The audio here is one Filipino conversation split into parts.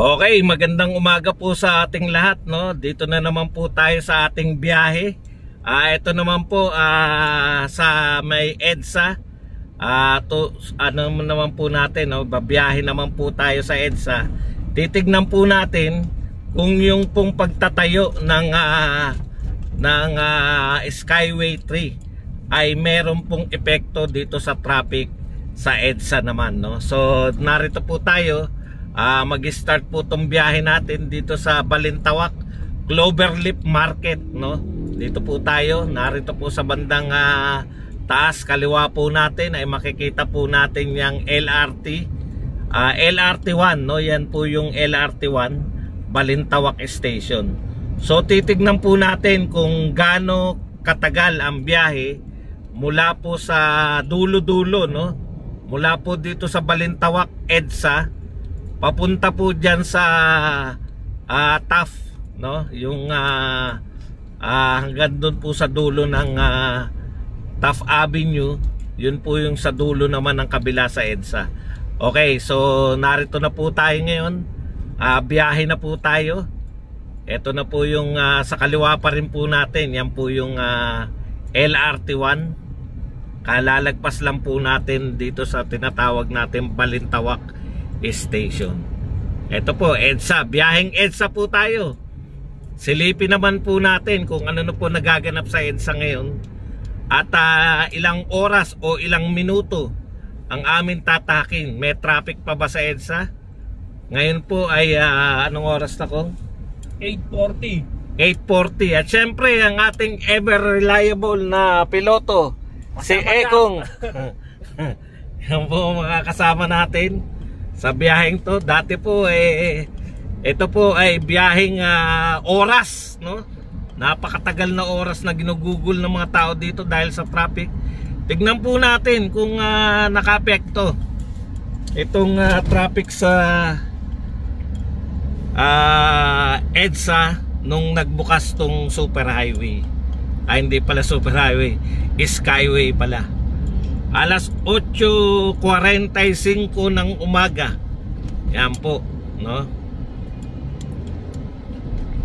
Okay, magandang umaga po sa ating lahat, no. Dito na naman po tayo sa ating biyahe. Ah, ito naman po ah, sa may EDSA. Ah, to ano naman po natin, no. Babiyahe naman po tayo sa EDSA. Titignan po natin kung yung pong pagtatayo ng ah, ng ah, Skyway 3 ay meron pong epekto dito sa traffic sa EDSA naman, no. So, narito po tayo. Uh, mag-start po tong biyahe natin dito sa Balintawak Cloverleaf Market no? Dito po tayo. Narito po sa bandang uh, taas kaliwa po natin ay makikita po natin yung LRT uh, LRT 1 no? Yan po yung LRT 1 Balintawak Station. So titignan po natin kung gaano katagal ang biyahe mula po sa dulo-dulo no mula po dito sa Balintawak EDSA papunta po diyan sa uh, TAF no? Yung uh, uh, hanggang doon po sa dulo ng uh, TAF Avenue yun po yung sa dulo naman ng kabila sa EDSA. Okay so narito na po tayo ngayon. Uh, biyahe na po tayo. Ito na po yung uh, sa kaliwa pa rin po natin. Yan po yung uh, LRT1 kalalagpas lang po natin dito sa tinatawag natin Balintawak Station. Ito po, EDSA. Biyaheng EDSA po tayo. Silipin naman po natin kung ano na po nagaganap sa EDSA ngayon. At uh, ilang oras o ilang minuto ang amin tatakin. May traffic pa ba sa EDSA? Ngayon po ay uh, anong oras na ko? 8.40 8.40 At syempre ang ating ever reliable na piloto Si Ekong. Yan po mga kasama natin sa biyaheng to. Dati po eh ito po ay biyaheng uh, oras no? Napakatagal na oras na ginugugol ng mga tao dito dahil sa traffic. Tignan po natin kung uh, nakapekto itong uh, traffic sa uh, EDSA nung nagbukas tong super highway ay hindi pala super highway. Skyway pala. Alas 8.45 ng umaga. Yan po no?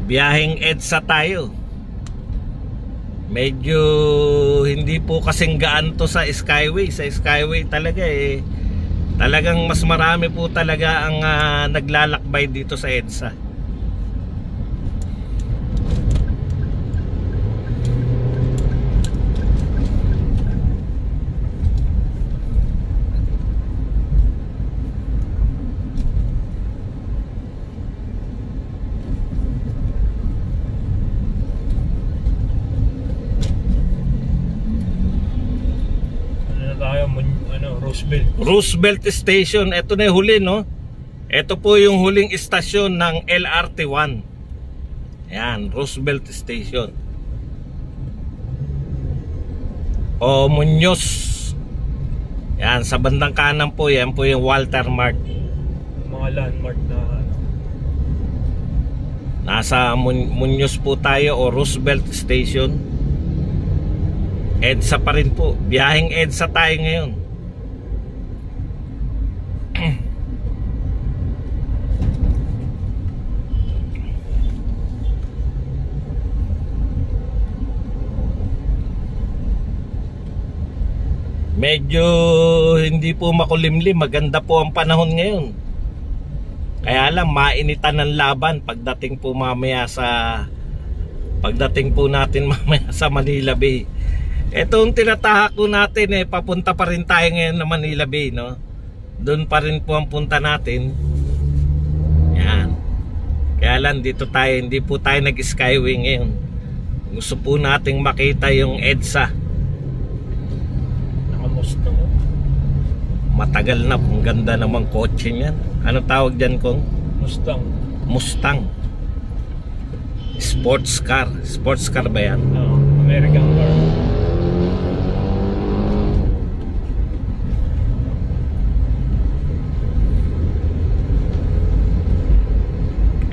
Biyaheng EDSA tayo. Medyo hindi po kasing gaan to sa Skyway. Sa Skyway talaga eh talagang mas marami po talaga ang uh, naglalakbay dito sa EDSA Roosevelt. Roosevelt Station. Ito na yung huli, no? Ito po yung huling istasyon ng LRT1. Yan, Roosevelt Station. O Muñoz. Yan, sa bandang kanan po, yan po yung Walter Mart. Mga landmark na ano. Nasa Muñoz po tayo o Roosevelt Station. EDSA pa rin po. Biyaheng EDSA tayo ngayon. Medyo hindi po makulimlim. Maganda po ang panahon ngayon. Kaya lang mainitan ng laban pagdating po mamaya sa pagdating po natin mamaya sa Manila Bay. Etong tinatahak ko natin eh. Papunta pa rin tayo ngayon na Manila Bay no? Doon pa rin po ang punta natin. Yan. Kaya lang dito tayo. Hindi po tayo nag skyway ngayon. Gusto po nating makita yung EDSA Mustang. Matagal na, ang ganda namang kotse niyan. Ano tawag diyan kong? Mustang. Mustang. Sports car. Sports car ba yan? No, American car.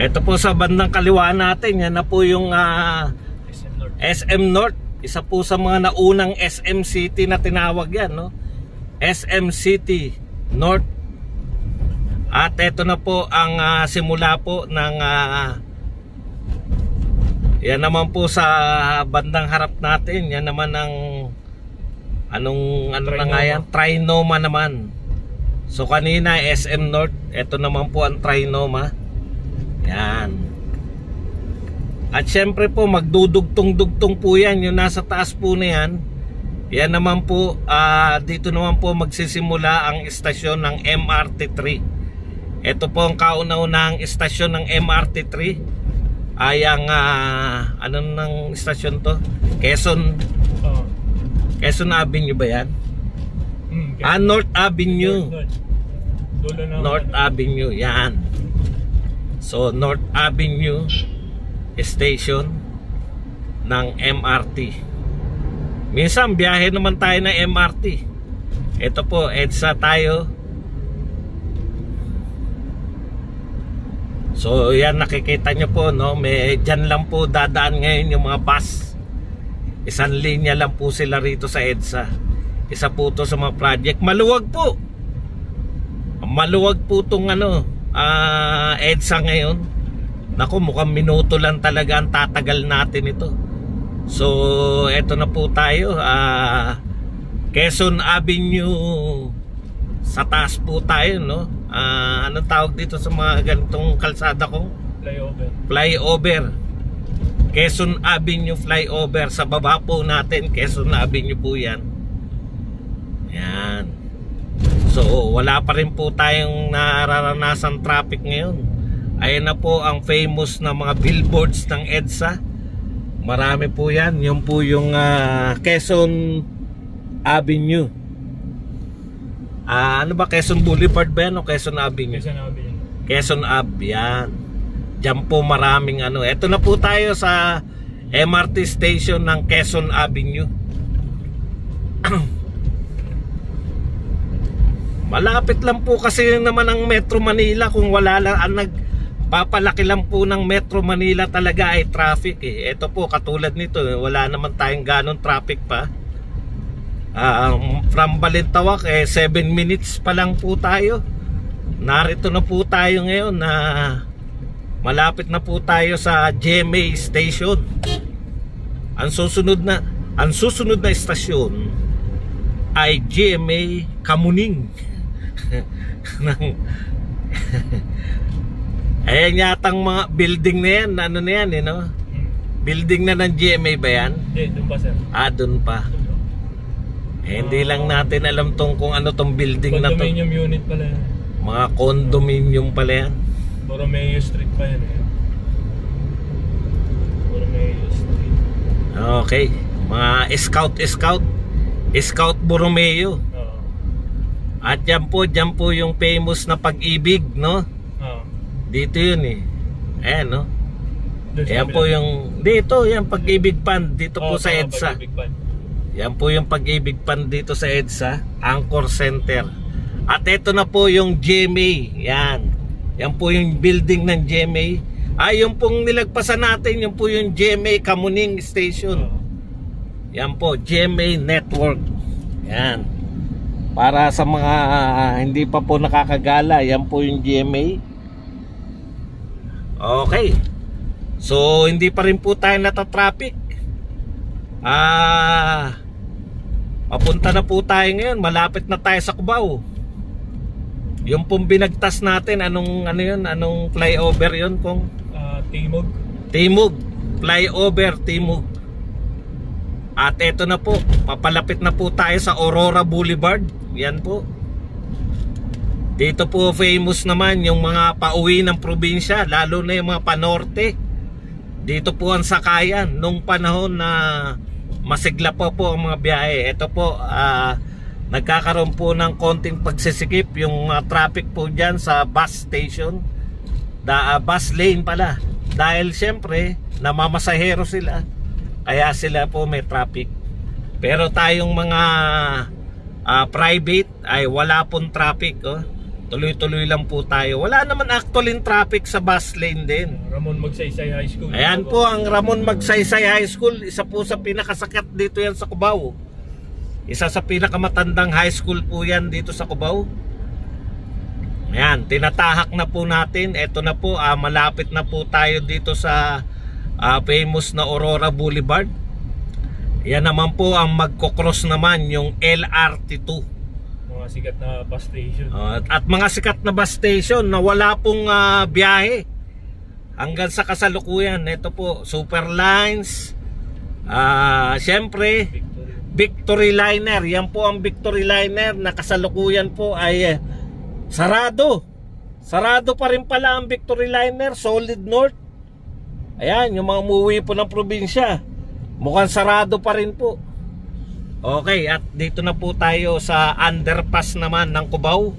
Ito po sa bandang kaliwa natin, yan na po yung uh, SM North. SM North. Isa po sa mga naunang SM City na tinawag yan, no? SM City North. At ito na po ang ah, simula po ng ah, yan naman po sa bandang harap natin. Yan naman ang anong ano na nga yan? Trinoma naman. So kanina SM North, ito naman po ang Trinoma. Yan. At syempre po magdudugtong-dugtong po yan yung nasa taas po na yan. Yan naman po ah, dito naman po magsisimula ang istasyon ng MRT3. Ito po ang kauna-unahang istasyon ng MRT3 ay ang ah, ano ng istasyon to? Quezon Oo. Quezon Avenue ba yan? Hmm, okay. Ah, North Avenue. North, North. Dulo na North Avenue, yan. So, North Avenue Station ng MRT. Minsan, biyahe naman tayo ng MRT. Ito po, EDSA tayo. So, yan nakikita nyo po, no? May, dyan lang po dadaan ngayon yung mga bus. Isang linya lang po sila rito sa EDSA. Isa po to sa mga project. Maluwag po. Maluwag po tong ano, ah EDSA ngayon. Naku, mukhang minuto lang talaga ang tatagal natin ito. So, eto na po tayo. ah Quezon Avenue sa taas po tayo, no? Ah, anong tawag dito sa mga ganitong kalsada ko? Flyover. Flyover. Quezon Avenue flyover. Sa baba po natin, Quezon Avenue po yan. Yan. So, wala pa rin po tayong nararanasan traffic ngayon. Ayan na po ang famous na mga billboards ng EDSA. Marami po yan. Yung po yung ah, Quezon Avenue. Ah, ano ba? Quezon Boulevard ba yan o Quezon Avenue? Nabi yun. Quezon Ave, yan. Diyan po maraming ano. Ito na po tayo sa MRT station ng Quezon Avenue. Malapit lang po kasi naman ang Metro Manila kung wala lang ang nagpapalaki lang po ng Metro Manila talaga ay traffic eh. Ito po katulad nito, wala naman tayong ganon traffic pa. Ah, from Balintawak eh 7 minutes pa lang po tayo. Narito na po tayo ngayon na malapit na po tayo sa GMA station. Ang susunod na ang susunod na istasyon ay GMA Kamuning. ng Ayan yatang mga building na yan, ano na yan, eh, no? Building na ng GMA ba yan? Hindi, doon pa sir. Ah, dun pa. Eh, hindi lang natin alam tong kung ano tong building na to. Condominium unit pala yan. Mga condominium pala yan. Borromeo Street pa yan eh. Borromeo Street. Okay. Mga scout, scout. Scout Borromeo. Oo. At yan po, yan po yung famous na pag-ibig, no? Dito yun eh. Ayan, no? Doon sa Ayan po yung, dito, yan pag-ibig pan. Dito po Oo, sa tama, EDSA. Yan po yung pag-ibig pan dito sa EDSA. Anchor Center. At ito na po yung GMA. Yan. Yan po yung building ng GMA. Ah, yung pong nilagpasan natin, yung po yung GMA Kamuning Station. Yan po, GMA Network. Yan. Para sa mga ah, hindi pa po nakakagala, yan po yung GMA. Okay. So, hindi pa rin po tayo natatraffic. Ah, papunta na po tayo ngayon. Malapit na tayo sa Cubao. Yung pong binagtas natin, anong ano yun? Anong flyover yun kung Ah, Timog. Timog, flyover Timog. At eto na po, papalapit na po tayo sa Aurora Boulevard. Yan po. Dito po famous naman yung mga pauwi ng probinsya, lalo na yung mga panorte. Dito po ang sakayan nung panahon na masigla pa po ang mga biyahe. Ito po, ah, nagkakaroon po ng konting pagsisikip yung mga traffic po dyan sa bus station. Da, ah, bus lane pala. Dahil siyempre, namamasahero sila. Kaya sila po may traffic. Pero tayong mga ah, private ay wala pong traffic. Oh. Tuloy-tuloy lang po tayo. Wala naman actually traffic sa bus lane din. Ramon Magsaysay High School. Ayan po ang Ramon Magsaysay High School. Isa po sa pinakasakat dito yan sa Cubao. Isa sa pinakamatandang high school po yan dito sa Cubao. Ayan, tinatahak na po natin. Ito na po, ah, malapit na po tayo dito sa ah, famous na Aurora Boulevard. Yan naman po ang magkocross naman yung LRT2. Mga sikat na bus station. Uh, at mga sikat na bus station na wala pong ah, biyahe hanggang sa kasalukuyan. Ito po, Superlines. Ah, syempre, Victory. Victory Liner. Yan po ang Victory Liner na kasalukuyan po ay eh, sarado. Sarado pa rin pala ang Victory Liner, Solid North. Ayan, yung mga umuwi po ng probinsya. Mukhang sarado pa rin po. Okay, at dito na po tayo sa underpass naman ng Cubao.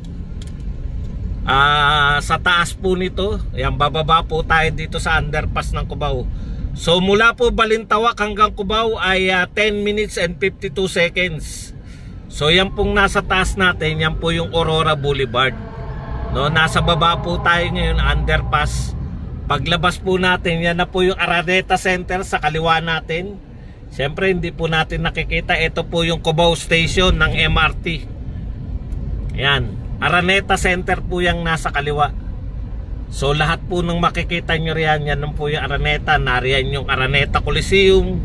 Ah, sa taas po nito, ayan bababa po tayo dito sa underpass ng Cubao. So mula po Balintawak hanggang Cubao ay ah, 10 minutes and 52 seconds. So yan pong nasa taas natin, yan po yung Aurora Boulevard. No, nasa baba po tayo ngayon underpass. Paglabas po natin, yan na po yung Araneta Center sa kaliwa natin. Siyempre hindi po natin nakikita, ito po yung Cubao Station ng MRT. Yan. Araneta Center po yung nasa kaliwa. So lahat po ng makikita nyo riyan, yan po yung Araneta. Nariyan yung Araneta Coliseum.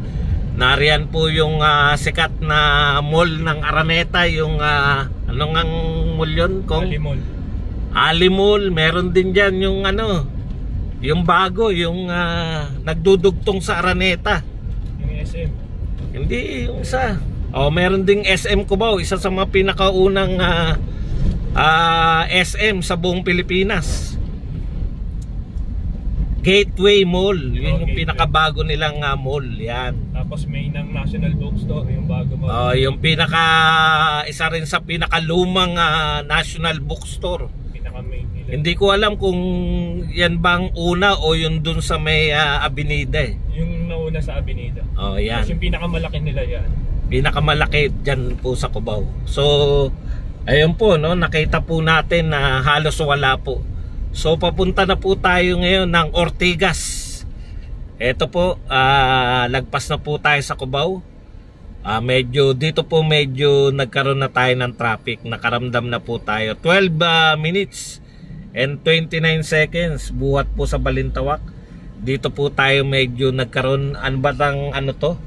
Nariyan po yung ah, sikat na mall ng Araneta. Yung ah, ano ngang mall yun? Kong? Alimol. Ali Mall. Meron din dyan yung ano, yung bago, yung ah, nagdudugtong sa Araneta. Yung SM. Hindi yung isa. Oh, meron ding SM Cubao, isa sa mga pinakaunang ah, ah, SM sa buong Pilipinas. Gateway Mall, yun Oh, yung Gateway. pinakabago nilang ah, mall, yan. Tapos may ng National Bookstore, yung bago mo. Oh, yung pinaka isa rin sa pinakalumang ah, National Bookstore. pinaka main nila. Hindi ko alam kung yan bang una o yun dun sa may ah, Avenida eh. Yung nauna sa Avenida. Oh, yan. Tapos yung pinakamalaki nila yan. pinakamalaki dyan po sa Cubao. So, ayun po, no, nakita po natin na halos wala po. So, papunta na po tayo ngayon ng Ortigas. Ito po, ah, lagpas na po tayo sa Cubao. Ah, medyo, dito po medyo nagkaroon na tayo ng traffic. Nakaramdam na po tayo. 12 ah, minutes and 29 seconds buhat po sa Balintawak. Dito po tayo medyo nagkaroon, ano ba tang ano to?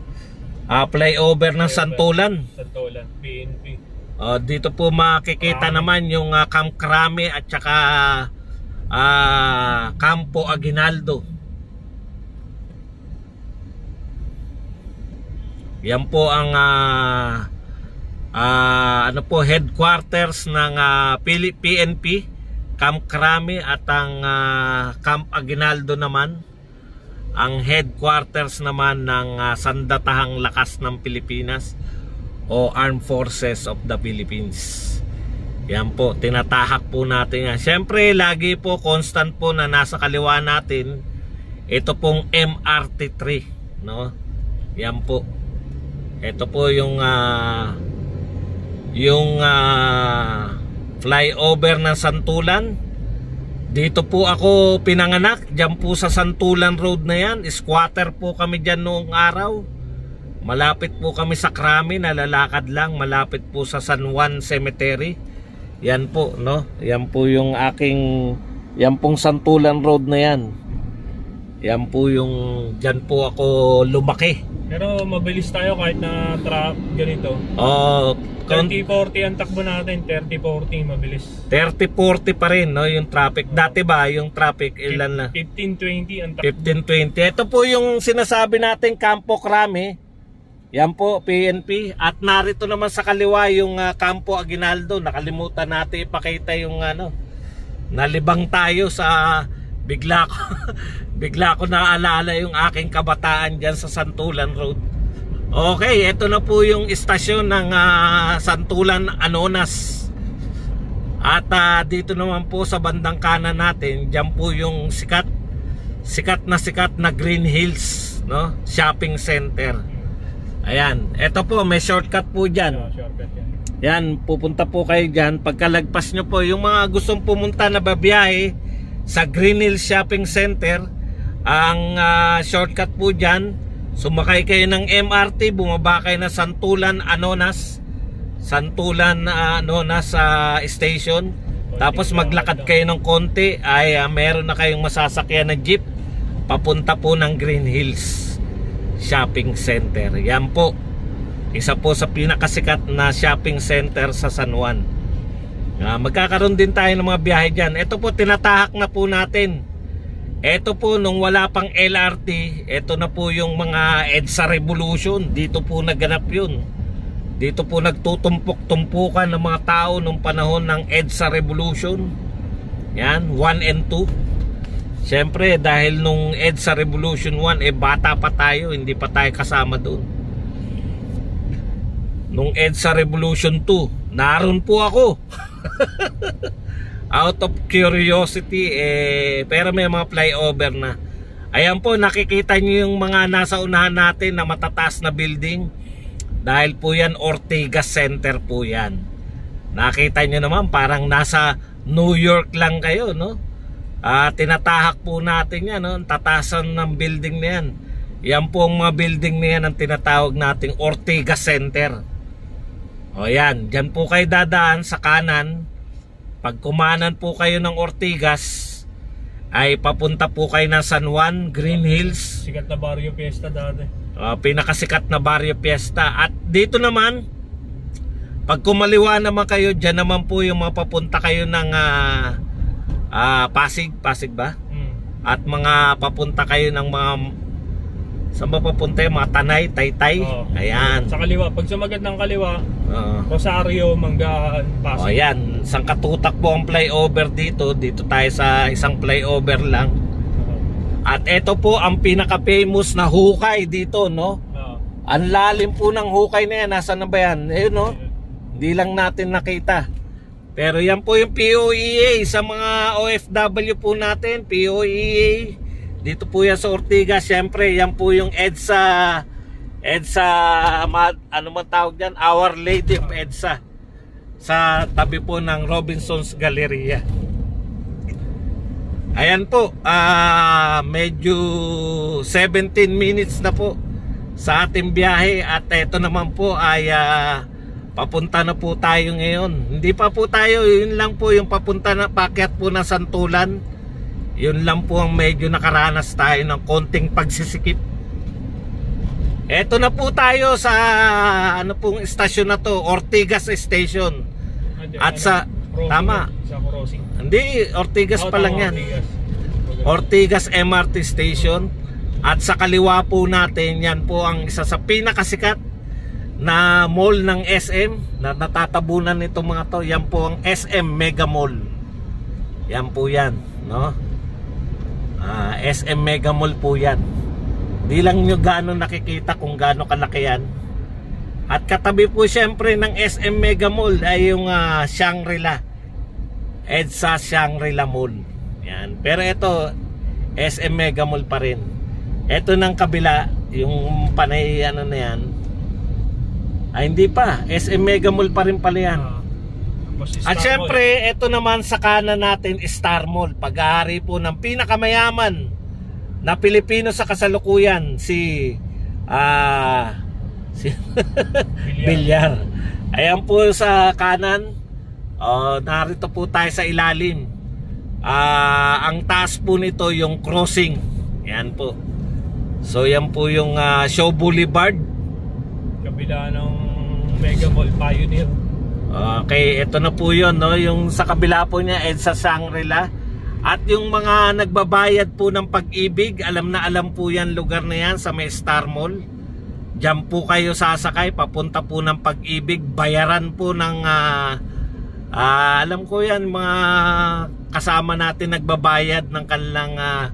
Ah, flyover ng Santulan. Santolan. PNP. Ah, dito po makikita Krame. naman yung ah, Camp Krame at saka ah, Campo Aguinaldo. Yan po ang ah, ah, ano po headquarters ng Pili- PNP, Camp Krame at ang ah, Camp Aguinaldo naman ang headquarters naman ng ah, Sandatahang Lakas ng Pilipinas o Armed Forces of the Philippines. Yan po, tinatahak po natin yan. Siyempre, lagi po constant po na nasa kaliwa natin ito pong MRT3, no? Yan po. Ito po yung ah, yung ah, flyover ng Santulan. Dito po ako pinanganak, diyan po sa Santulan Road na yan. Squatter po kami diyan noong araw. Malapit po kami sa Krami, nalalakad lang, malapit po sa San Juan Cemetery. Yan po, no? Yan po yung aking yan pong Santulan Road na yan. Yan po yung diyan po ako lumaki. Pero mabilis tayo kahit na trap ganito. Oh, count 30-40 ang takbo natin. 30-40 mabilis. 30-40 pa rin, no? Yung traffic. Dati ba, yung traffic, ilan na? 15-20 ang takbo. 15-20. Ito po yung sinasabi nating Campo Crame. Yan po, PNP. At narito naman sa kaliwa yung ah, Campo Aguinaldo. Nakalimutan natin ipakita yung ano. Nalibang tayo sa bigla ko bigla ko naalala yung aking kabataan diyan sa Santulan Road. Okay, ito na po yung istasyon ng ah, Santulan Anonas. At ah, dito naman po sa bandang kanan natin, diyan po yung sikat sikat na sikat na Green Hills, no? Shopping center. Ayan, ito po may shortcut po diyan. Yan. Yan, pupunta po kayo dyan. Pagkalagpas nyo po, yung mga gustong pumunta na babiyahe sa Green Hills Shopping Center, ang ah, shortcut po dyan, sumakay kayo ng MRT, bumaba kayo na Santulan, Anonas, Santulan, ah, Anonas sa station. Tapos maglakad kayo ng konti ay ah, meron na kayong masasakyan na jeep papunta po ng Green Hills Shopping Center. Yan po. Isa po sa pinakasikat na shopping center sa San Juan. Ah, magkakaroon din tayo ng mga biyahe dyan. Ito po tinatahak na po natin. Ito po nung wala pang LRT, ito na po yung mga EDSA Revolution. Dito po naganap yun. Dito po nagtutumpok-tumpukan ng mga tao nung panahon ng EDSA Revolution. Yan, 1 and 2. Siyempre, dahil nung EDSA Revolution 1, eh bata pa tayo, hindi pa tayo kasama doon. Nung EDSA Revolution 2, naroon po ako. Out of curiosity, eh, pero may mga flyover na. Ayan po, nakikita nyo yung mga nasa unahan natin na matataas na building. Dahil po yan, Ortigas Center po yan. Nakita nyo naman, parang nasa New York lang kayo, no? Ah, tinatahak po natin yan, no? Ang tatasan ng building na yan. Yan po ang mga building na yan ang tinatawag nating Ortigas Center. O yan, dyan po kayo dadaan sa kanan. Pag kumanan po kayo ng Ortigas, ay papunta po kayo ng San Juan, Green Hills. Sikat na Barrio Fiesta dati. Uh, pinakasikat na Barrio Fiesta. At dito naman, pag kumaliwa naman kayo, dyan naman po yung mapapunta kayo ng ah, ah, Pasig, Pasig ba? Hmm. At mga papunta kayo ng mga saan ba papunta yung mga Tanay, Taytay? Oo. Ayan. Sa kaliwa. Pag sumagat ng kaliwa, Oo. Rosario, Manggahan, O Pasig. ayan, isang katutak po ang flyover dito. Dito tayo sa isang flyover lang. At ito po ang pinaka-famous na hukay dito, no? Oo. Ang lalim po ng hukay na yan. Nasaan na ba yan? Ayun, no? Hindi lang natin nakita. Pero yan po yung POEA sa mga OFW po natin. POEA. Dito po yan sa Ortigas. Siyempre, yan po yung EDSA. EDSA, ano man tawag dyan? Our Lady of EDSA. Sa tabi po ng Robinson's Galleria. Ayan po, ah medyo 17 minutes na po sa ating biyahe at ito naman po ay ah, papunta na po tayo ngayon. Hindi pa po tayo, yun lang po yung papunta na pakyat po ng Santulan. Yun lang po ang medyo nakaranas tayo ng konting pagsisikip. Eto na po tayo sa ano pong istasyon na to, Ortigas Station. At sa- tama. Hindi, Ortigas pa lang yan. Ortigas. MRT Station at sa kaliwa po natin yan po ang isa sa pinakasikat na mall ng SM na natatabunan nitong mga to yan po ang SM Mega Mall yan po yan no Ah, SM Mega Mall po yan di lang nyo gaano nakikita kung gaano kalaki yan at katabi po syempre ng SM Mega Mall ay yung ah, Shangri-La EDSA Shangri-La Mall. Yan. Pero ito, SM Mega Mall pa rin. Ito ng kabila, yung panay ano na yan. Ay hindi pa, SM Mega Mall pa rin pala yan. Si At syempre, ito naman sa kanan natin, Star Mall. Pag-aari po ng pinakamayaman na Pilipino sa kasalukuyan, si ah si Villar. Bilyar. Ayan po sa kanan. Oh, narito po tayo sa ilalim. Ah, ang taas po nito yung crossing. Yan po. So yan po yung ah, Show Boulevard. Kabila ng Mega Mall Pioneer. Okay, ito na po yun, no? Yung sa kabila po niya, EDSA Shangri-La. At yung mga nagbabayad po ng pag-ibig, alam na alam po yan lugar na yan sa may Star Mall. Diyan po kayo sasakay, papunta po ng pag-ibig. Bayaran po ng, ah, ah, alam ko yan, mga kasama natin nagbabayad ng kanilang ah,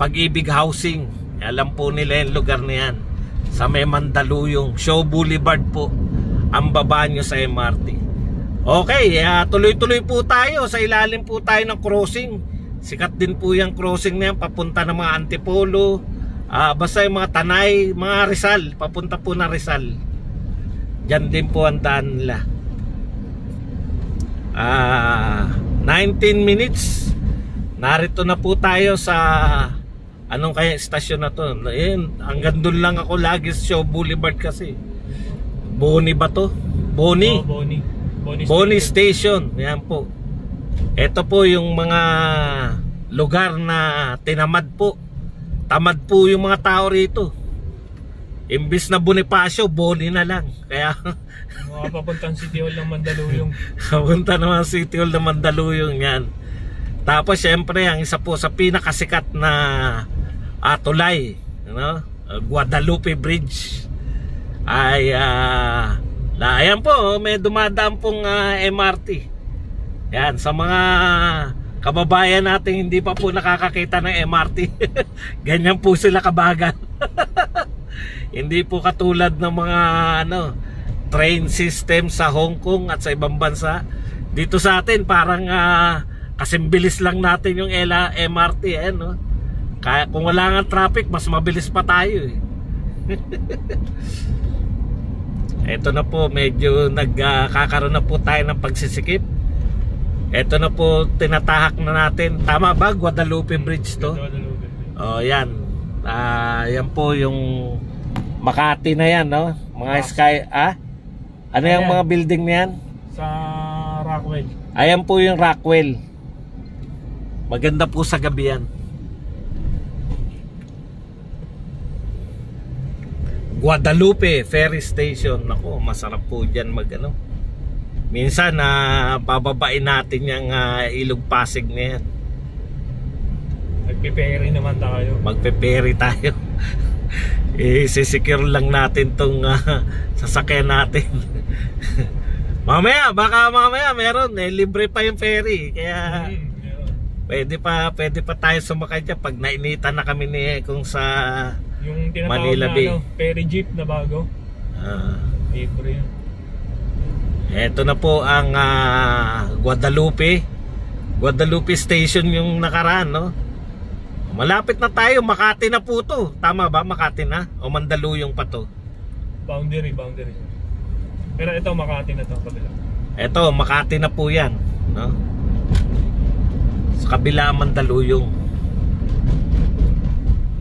pag-ibig housing. Alam po nila yung lugar na yan. Sa may Mandaluyong, Show Boulevard po ang baba nyo sa MRT. Okay, ah, tuloy-tuloy po tayo. Sa ilalim po tayo ng crossing. Sikat din po yung crossing na yan. Papunta ng mga Antipolo. Ah, basta yung mga Tanay, mga Rizal. Papunta po na Rizal. Diyan din po ang daan nila. Ah, 19 minutes. Narito na po tayo sa anong kaya istasyon na to. Ayun, hanggang doon lang ako lagi sa Show Boulevard kasi. Boni ba to? Boni. Oh, Bonnie. Bonnie, Bonnie Station. Station. Yan po. Ito po yung mga lugar na tinamad po. Tamad po yung mga tao rito. Imbis na Bonifacio, Boni na lang. Kaya Mga papuntang City Hall ng Mandaluyong. punta naman City Hall na Mandaluyong yan. Tapos syempre ang isa po sa pinakasikat na atulay, ano? Guadalupe Bridge ay ah la, ayan po, may dumadaan pong ah, MRT. Yan, sa mga kababayan natin hindi pa po nakakakita ng MRT. Ganyan po sila kabagal. hindi po katulad ng mga ano train system sa Hong Kong at sa ibang bansa. Dito sa atin parang ah, kasimbilis lang natin yung ELA MRT eh, no? Kaya kung wala nga traffic, mas mabilis pa tayo eh. Ito na po, medyo nagkakaroon na po tayo ng pagsisikip. Ito na po, tinatahak na natin. Tama ba? Guadalupe Bridge to? Guadalupe. Oh, yan. Ah, yan po yung Makati na yan, no? Mga Ah. sky, ah? Ano yung Ayan. mga building na yan? Sa Rockwell. Ayan po yung Rockwell. Maganda po sa gabi yan. Guadalupe Ferry Station. Nako, masarap po dyan mag ano. Minsan na bababain natin yung ah, ilog Pasig na yan. Nagpiperi naman tayo. Magpe-ferry tayo. I-secure lang natin tong ah, sasakyan natin. mamaya, baka mamaya meron eh libre pa yung ferry. Kaya Hmm. Pwede pa, pwede pa tayo sumakay dyan pag nainitan na kami ni kung sa Yung tinatawag Manila na Bay. ano, ferry jeep na bago. ah, Libre yun. eto na po ang ah, Guadalupe Guadalupe Station yung nakaraan no malapit na tayo Makati na po to tama ba Makati na o Mandaluyong pa to Boundary, boundary. Pero ito Makati na to kabila. eto Makati na po yan no sa kabila Mandaluyong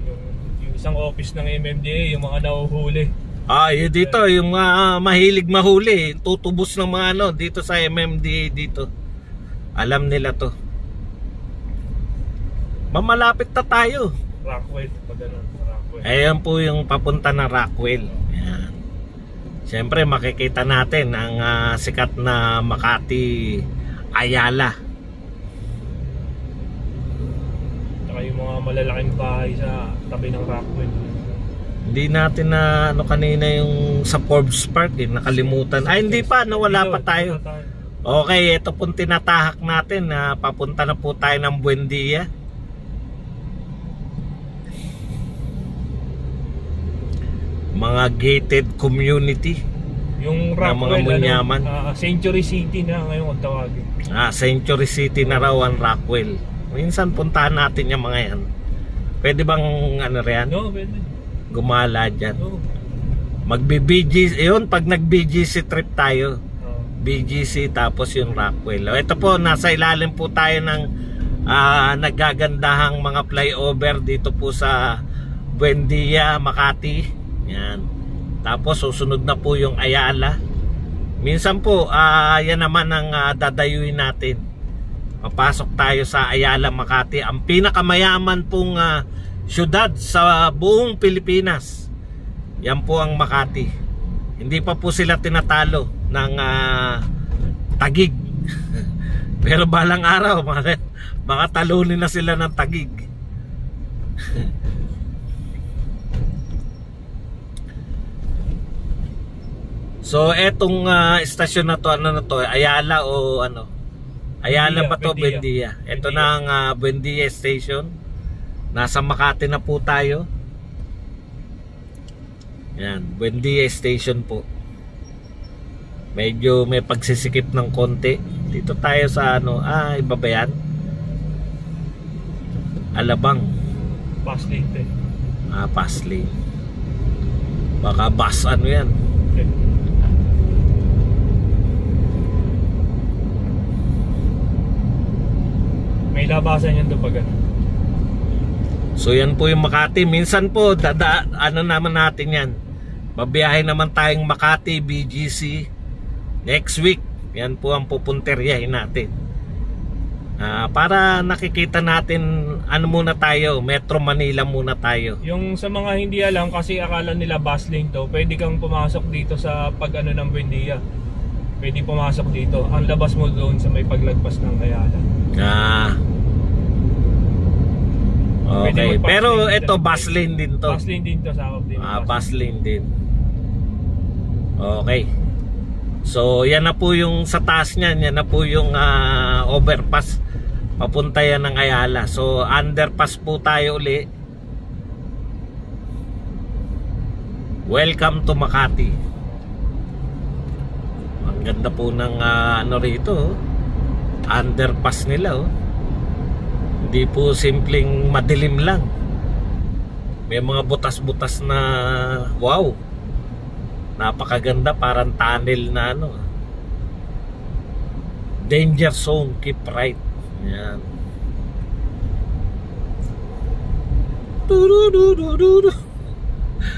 Yung, yung isang office ng MMDA, yung mga nahuhuli. Ah, yun dito, yung mga mahilig mahuli, tutubos ng mga ano dito sa MMDA dito. Alam nila to. Mamalapit na tayo. Rockwell, pag ganun, Rockwell. Ayan po yung papunta na Rockwell. Yan. Siyempre makikita natin ang ah, sikat na Makati Ayala. Yung mga malalaking bahay sa tabi ng Rockwell. Hindi natin na ano kanina yung sa Forbes Park eh, nakalimutan. Ay hindi pa, nawala pa tayo. Okay, ito pong tinatahak natin na papunta na po tayo ng Buendia. Mga gated community. Yung Na mga Rockwell, munyaman. ano, ah, Century City na ngayon kung tawagin. Ah, Century City na raw ang Rockwell. Minsan puntahan natin yung mga yan. Pwede bang ano riyan? No, pwede. Gumala dyan. No. Magbi-BGC, yun pag nag-BGC trip tayo. Oh. BGC tapos yung Rockwell. Ito po, nasa ilalim po tayo ng ah, nagagandahang mga flyover dito po sa Buendia, Makati. Yan. Tapos susunod na po yung Ayala. Minsan po, ah, yan naman ang ah, dadayuin natin. Papasok tayo sa Ayala, Makati. Ang pinakamayaman pong ah, syudad sa buong Pilipinas. Yan po ang Makati. Hindi pa po sila tinatalo ng ah, Tagig. Pero balang araw, baka, talunin na sila ng Tagig. so, etong ah, estasyon na to, ano na to, Ayala o ano? Ayala Buendia, ba to? Buendia. Ito na ang ah, Buendia Station. Nasa Makati na po tayo. Yan, Buendia Station po. Medyo may pagsisikip ng konti. Dito tayo sa ano, ah, iba ba yan? Alabang. Pass eh. Ah, pass lane. Baka bus ano yan. Okay. May labasan yan doon pag ano. So yan po yung Makati. Minsan po, dada, ano naman natin yan. Babiyahe naman tayong Makati, BGC. Next week, yan po ang pupunteryahin natin. Ah, para nakikita natin ano muna tayo, Metro Manila muna tayo. Yung sa mga hindi alam kasi akala nila bus lane to, pwede kang pumasok dito sa pag ano ng Buendia. Pwede pumasok dito. Ang labas mo doon sa may paglagpas ng Ayala. Ah. Okay, pero ito bus lane din to. Bus lane din to sa din. Ah, bus lane din. Okay. So, yan na po yung sa taas niyan, yan na po yung ah, overpass papunta yan ng Ayala. So, underpass po tayo uli. Welcome to Makati. Ang ganda po ng ah, ano rito. oh. Underpass nila oh. Hindi po simpleng madilim lang. May mga butas-butas na wow. Napakaganda parang tunnel na ano. Danger zone, keep right. Yan.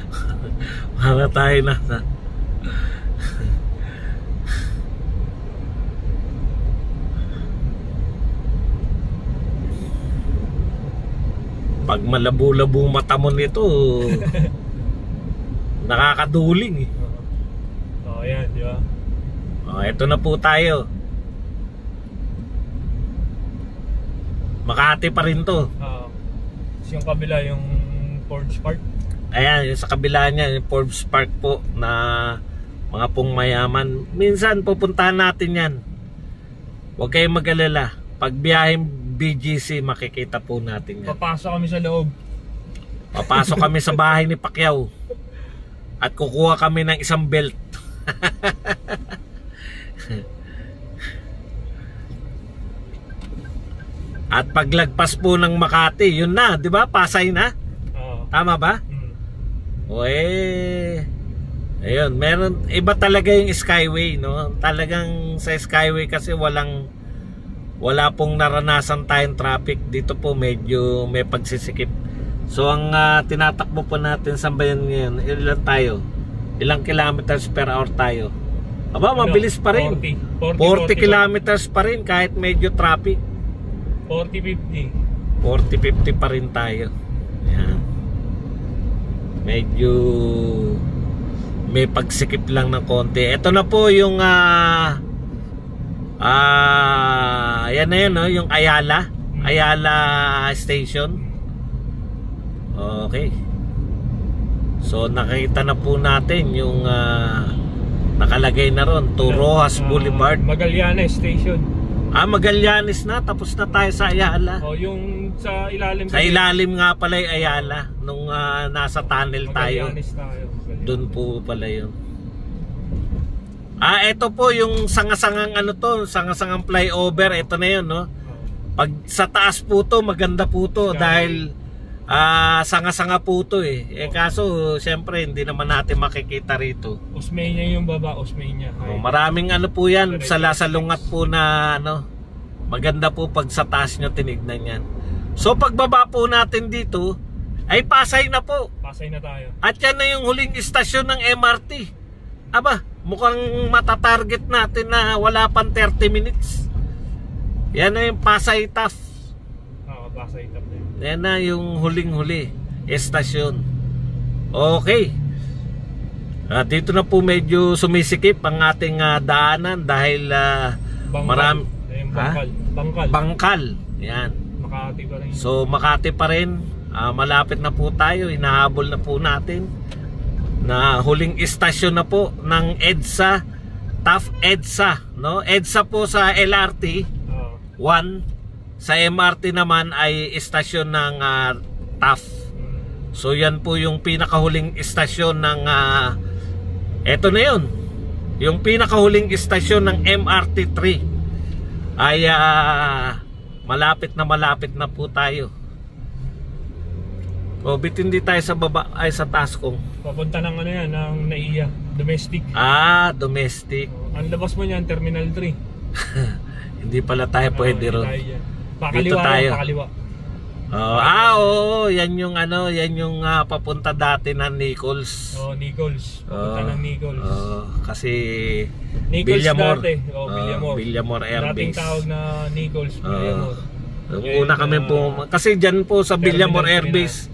Para tayo na. na. Pag malabo-labo mata mo nito, nakakaduling eh. Oh, yan, di ba? Oh, eto na po tayo. Makati pa rin to. Ah. Tapos yung kabila yung Forge Park. Ayan, yung sa kabila niya, yung Forbes Park po na mga pong mayaman. Minsan pupuntahan natin yan. Huwag kayong mag-alala. Pag biyaheng BGC, makikita po natin yan. Papasok kami sa loob. Papasok kami sa bahay ni Pacquiao. At kukuha kami ng isang belt. At paglagpas po ng Makati, yun na, 'di ba? Pasay na. Oo. Tama ba? Mm. O eh Ayun, meron iba talaga yung Skyway, no? Talagang sa Skyway kasi walang wala pong naranasan tayong traffic dito po medyo may pagsisikip. So ang ah, tinatakbo po natin sa bayan ngayon, ilan tayo? Ilang kilometers per hour tayo? Aba, mabilis pa rin. 40. 40 40, kilometers pa rin kahit medyo traffic. 40-50. 40-50 pa rin tayo. Yan. Medyo may pagsikip lang ng konti. Ito na po yung ah ah yan na yun, no? yung Ayala. Ayala Station. Okay. So nakita na po natin yung ah, nakalagay na ron, to Rojas Ah, Boulevard. Magallanes Station. Ah, Magallanes na. Tapos na tayo sa Ayala. O yung sa ilalim Sa ilalim nga pala yung Ayala nung ah, nasa tunnel tayo. Magallanes tayo. Doon po pala yun. Ah, ito po yung sangasangang ano to, sangasangang flyover. Ito na yun, no? Pag sa taas po to, maganda po to dahil ah sanga-sanga po to eh. Eh kaso, syempre, hindi naman natin makikita rito. Osmeña yung baba, Osmeña. Oh, maraming ano po yan, sa lasalungat po na ano, maganda po pag sa taas nyo tinignan yan. So pagbaba po natin dito, ay Pasay na po. Pasay na tayo. At yan na yung huling istasyon ng MRT. Aba, mukhang matatarget natin na wala pang 30 minutes. Yan na yung Pasay Taf. Oo, Pasay yun. Yan na yung huling-huli estasyon. Okay. At dito na po medyo sumisikip ang ating ah, daanan dahil ah, Bangkal. Maram Ayun, Ha? bangkal. Bangkal. bangkal. Yan. Makati pa rin. So Makati pa rin. Ah, malapit na po tayo. Inahabol na po natin. Na huling istasyon na po ng EDSA. TAF EDSA. No? EDSA po sa LRT. Oo. 1. Sa MRT naman ay istasyon ng ah, TAF. So yan po yung pinakahuling istasyon ng ah, eto na yun. Yung pinakahuling istasyon ng MRT 3 ay ah, malapit na malapit na po tayo. O bit hindi tayo sa baba ay sa taas kong. Papunta ng ano yan, ng NAIA. Domestic. Ah, domestic. Oo. Ang labas mo niyan, Terminal 3. Hindi pala tayo pwede Oo, ron. Pakaliwa Dito tayo. lang, pakaliwa. Oh, ah, oo, yan yung ano, yan yung ah, papunta dati ng Nichols. Oh, Nichols. Papunta Oo. ng Nichols. Oo, kasi Nichols Villamor. dati. Oh, Villamor. Villamor Air Dating Base. tawag na Nichols Villamor. Nung Yun, una kami ah, po, kasi dyan po sa Villamor Air Base,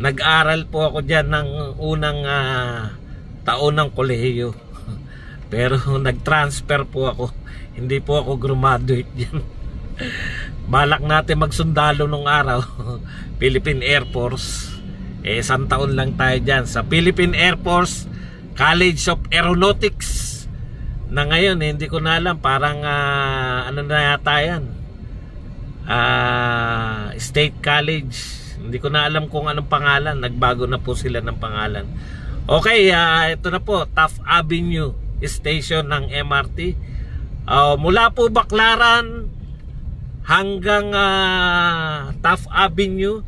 nag-aral po ako dyan ng unang ah, taon ng kolehiyo. Pero nag-transfer po ako. Hindi po ako graduate dyan. Balak natin magsundalo nung araw. Philippine Air Force. Eh, isang taon lang tayo dyan sa Philippine Air Force College of Aeronautics. Na ngayon, eh, hindi ko na alam. Parang, ah, ano na yata yan? Ah, State College. Hindi ko na alam kung anong pangalan. Nagbago na po sila ng pangalan. Okay, ah, ito na po. Taft Avenue Station ng MRT. Ah, mula po Baclaran hanggang ah, Taft Avenue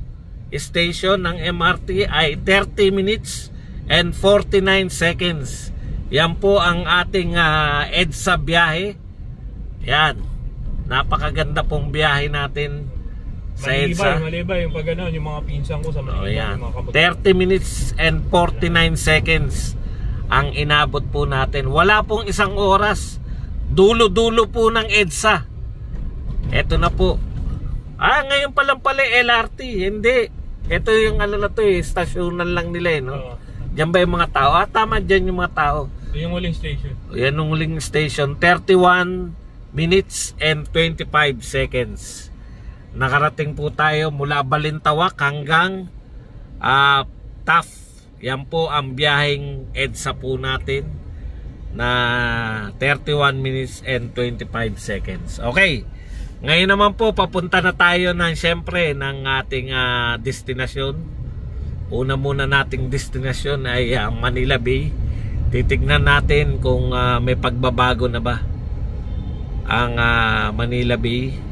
Station ng MRT ay 30 minutes and 49 seconds. Yan po ang ating ah, EDSA biyahe. Yan. Napakaganda pong biyahe natin sa EDSA. malibay yung pag ano, yung mga pinsan ko sa Oh, Manila, yan. yung mga kamag- 30 minutes and 49 seconds ang inabot po natin. Wala pong isang oras. Dulo-dulo po ng EDSA. Eto na po. Ah, ngayon pa lang pala LRT. Hindi. Ito yung ano na to eh, stasyonan lang nila eh, no? Oo. Diyan ba yung mga tao? Ah, tama dyan yung mga tao. Yun yung huling station. Yan yung huling station. 31 minutes and 25 seconds. Nakarating po tayo mula Balintawak hanggang ah Taft. Yan po ang biyaheng EDSA po natin na 31 minutes and 25 seconds. Okay. Ngayon naman po papunta na tayo ng syempre ng ating ah, destinasyon. Una muna nating destinasyon ay ang Manila Bay. Titignan natin kung ah, may pagbabago na ba ang ah, Manila Bay